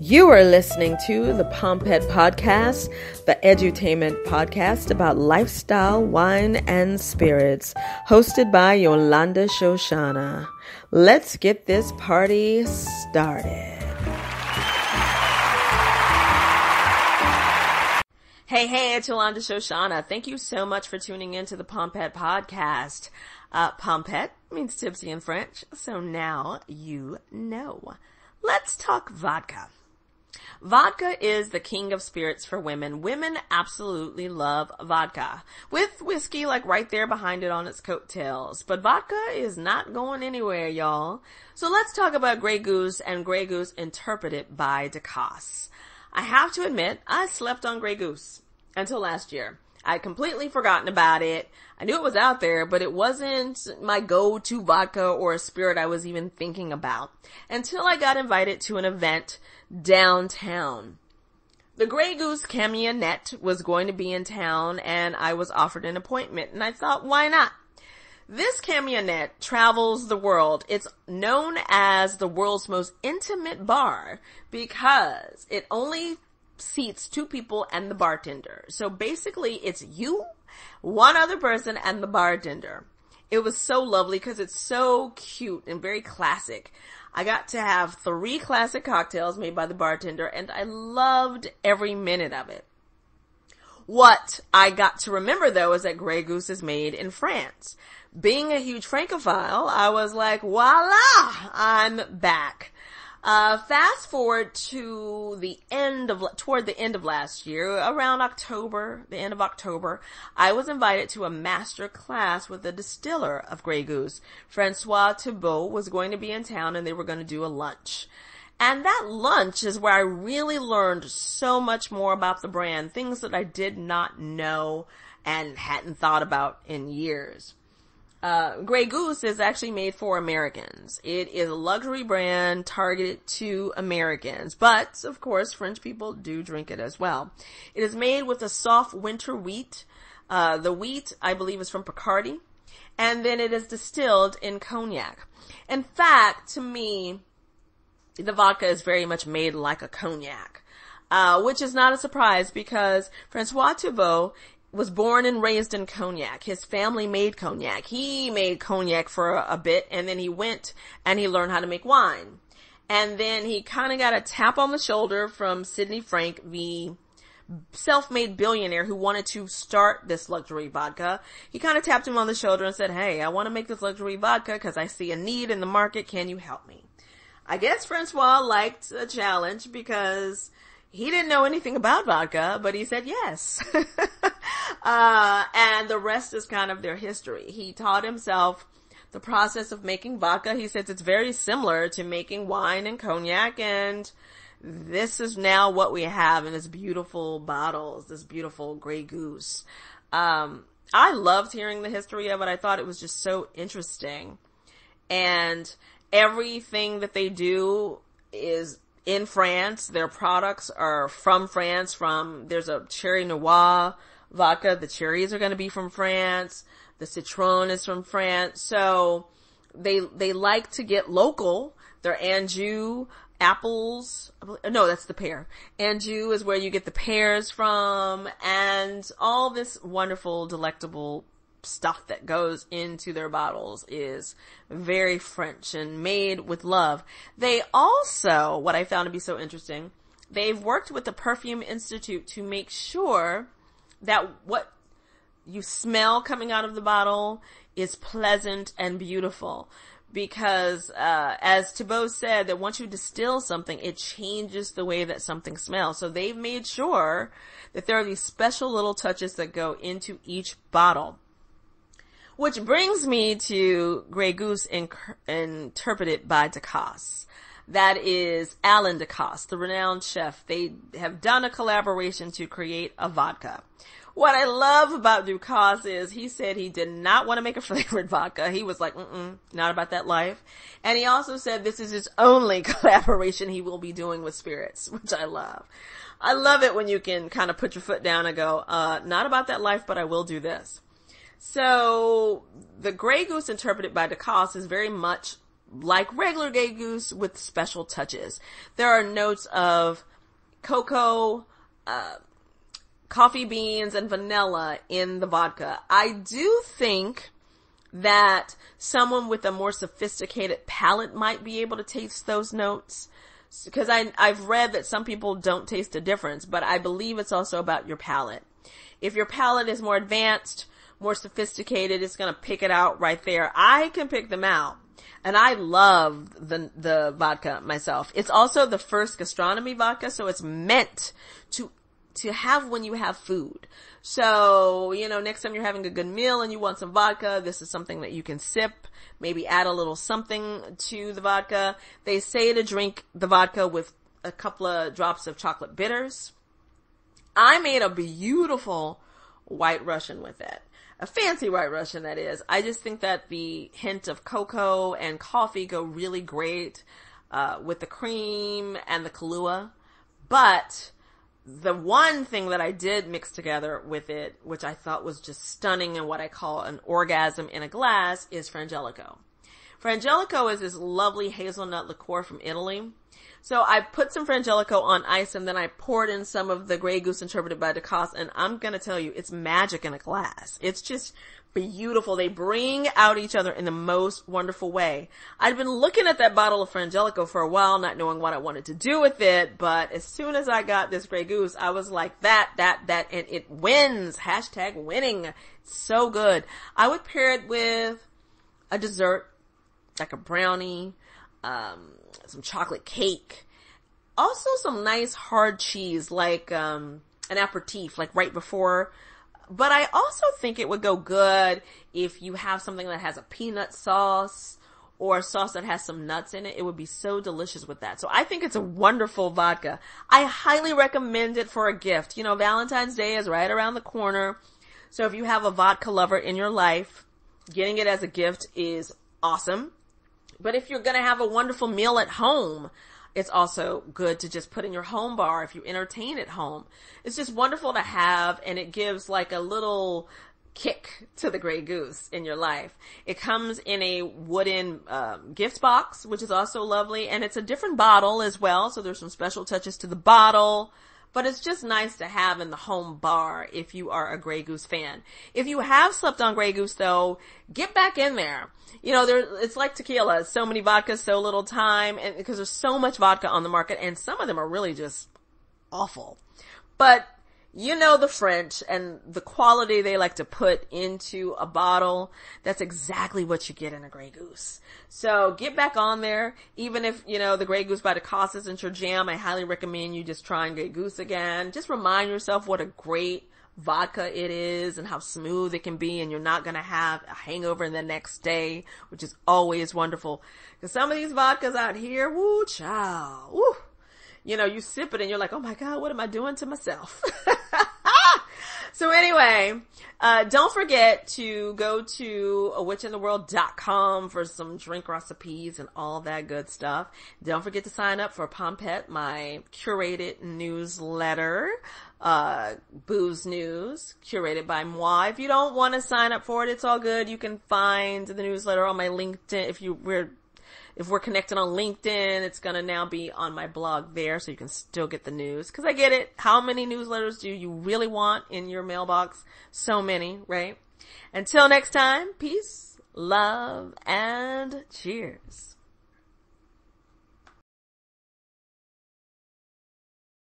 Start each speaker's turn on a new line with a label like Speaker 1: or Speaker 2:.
Speaker 1: You are listening to the Pompette Podcast, the edutainment podcast about lifestyle, wine, and spirits, hosted by Yolanda Shoshana. Let's get this party started. Hey, hey, it's Yolanda Shoshana. Thank you so much for tuning in to the Pompette Podcast. Uh, Pompette means tipsy in French, so now you know. Let's talk vodka. Vodka is the king of spirits for women. Women absolutely love vodka. With whiskey like right there behind it on its coattails. But vodka is not going anywhere, y'all. So let's talk about Grey Goose and Grey Goose interpreted by Ducasse. I have to admit, I slept on Grey Goose until last year. I'd completely forgotten about it. I knew it was out there, but it wasn't my go-to vodka or a spirit I was even thinking about until I got invited to an event downtown. The Grey Goose camionnette was going to be in town and I was offered an appointment and I thought, why not? This camionnette travels the world. It's known as the world's most intimate bar because it only seats two people and the bartender. So basically it's you, one other person and the bartender. It was so lovely because it's so cute and very classic. I got to have three classic cocktails made by the bartender and I loved every minute of it. What I got to remember though is that Grey Goose is made in France. Being a huge Francophile, I was like, voila, I'm back. Uh, fast forward to the end of, toward the end of last year, around October, the end of October, I was invited to a master class with the distiller of Grey Goose. Francois Thibault was going to be in town and they were going to do a lunch. And that lunch is where I really learned so much more about the brand, things that I did not know and hadn't thought about in years. Uh, Grey Goose is actually made for Americans. It is a luxury brand targeted to Americans, but of course French people do drink it as well. It is made with a soft winter wheat. Uh, the wheat, I believe, is from Picardy, and then it is distilled in cognac. In fact, to me, the vodka is very much made like a cognac. Uh, which is not a surprise because Francois Thibault was born and raised in cognac. His family made cognac. He made cognac for a, a bit and then he went and he learned how to make wine. And then he kind of got a tap on the shoulder from Sidney Frank, the self-made billionaire who wanted to start this luxury vodka. He kind of tapped him on the shoulder and said, Hey, I want to make this luxury vodka because I see a need in the market. Can you help me? I guess Francois liked the challenge because he didn't know anything about vodka, but he said yes. uh, and the rest is kind of their history. He taught himself the process of making vodka. He says it's very similar to making wine and cognac and this is now what we have in this beautiful bottles, this beautiful Grey Goose. Um, I loved hearing the history of it. I thought it was just so interesting. And everything that they do is in France. Their products are from France. From there's a cherry noir vodka. The cherries are going to be from France. The citron is from France. So they they like to get local. Their Anjou apples. No, that's the pear. Anjou is where you get the pears from, and all this wonderful, delectable stuff that goes into their bottles is very French and made with love. They also, what I found to be so interesting, they've worked with the Perfume Institute to make sure that what you smell coming out of the bottle is pleasant and beautiful. Because, uh, as Thibault said, that once you distill something, it changes the way that something smells. So they've made sure that there are these special little touches that go into each bottle. Which brings me to Grey Goose interpreted by Ducasse. That is Alan Ducasse, the renowned chef. They have done a collaboration to create a vodka. What I love about Ducasse is he said he did not want to make a flavored vodka. He was like, mm-mm, not about that life. And he also said this is his only collaboration he will be doing with spirits, which I love. I love it when you can kind of put your foot down and go, uh, not about that life, but I will do this. So the Grey Goose interpreted by Ducasse is very much like regular Grey Goose with special touches. There are notes of cocoa, uh, coffee beans and vanilla in the vodka. I do think that someone with a more sophisticated palate might be able to taste those notes. Because I, I've read that some people don't taste a difference, but I believe it's also about your palate. If your palate is more advanced, more sophisticated, it's gonna pick it out right there. I can pick them out. And I love the, the vodka myself. It's also the first gastronomy vodka, so it's meant to to have when you have food. So, you know, next time you're having a good meal and you want some vodka, this is something that you can sip, maybe add a little something to the vodka. They say to drink the vodka with a couple of drops of chocolate bitters. I made a beautiful white Russian with it. A fancy white Russian that is. I just think that the hint of cocoa and coffee go really great, uh, with the cream and the Kahlua. But, the one thing that I did mix together with it, which I thought was just stunning and what I call an orgasm in a glass, is Frangelico. Frangelico is this lovely hazelnut liqueur from Italy. So I put some Frangelico on ice and then I poured in some of the Grey Goose interpreted by Ducasse and I'm gonna tell you, it's magic in a glass. It's just beautiful. They bring out each other in the most wonderful way. I'd been looking at that bottle of Frangelico for a while, not knowing what I wanted to do with it, but as soon as I got this Grey Goose, I was like, that, that, that, and it wins. Hashtag winning. so good. I would pair it with a dessert, like a brownie, um, some chocolate cake, also some nice hard cheese, like, um, an aperitif, like right before but I also think it would go good if you have something that has a peanut sauce or a sauce that has some nuts in it. It would be so delicious with that. So I think it's a wonderful vodka. I highly recommend it for a gift. You know, Valentine's Day is right around the corner. So if you have a vodka lover in your life, getting it as a gift is awesome. But if you're gonna have a wonderful meal at home, it's also good to just put in your home bar if you entertain at home. It's just wonderful to have and it gives like a little kick to the Grey Goose in your life. It comes in a wooden um, gift box, which is also lovely, and it's a different bottle as well. So there's some special touches to the bottle but it's just nice to have in the home bar if you are a Grey Goose fan. If you have slept on Grey Goose though, get back in there. You know, there, it's like tequila. So many vodkas, so little time, and because there's so much vodka on the market, and some of them are really just awful. But you know the French and the quality they like to put into a bottle. That's exactly what you get in a Grey Goose. So get back on there. Even if, you know, the Grey Goose by Ducasse isn't your jam, I highly recommend you just trying Grey Goose again. Just remind yourself what a great vodka it is and how smooth it can be and you're not gonna have a hangover in the next day, which is always wonderful. Cause some of these vodkas out here, woo chow, woo you know, you sip it and you're like, oh my God, what am I doing to myself? so anyway, uh, don't forget to go to awitchintheworld.com for some drink recipes and all that good stuff. Don't forget to sign up for Pompette, my curated newsletter, uh, booze news curated by moi. If you don't want to sign up for it, it's all good. You can find the newsletter on my LinkedIn. If you, we're if we're connected on LinkedIn, it's gonna now be on my blog there so you can still get the news. Cause I get it. How many newsletters do you really want in your mailbox? So many, right? Until next time, peace, love, and cheers.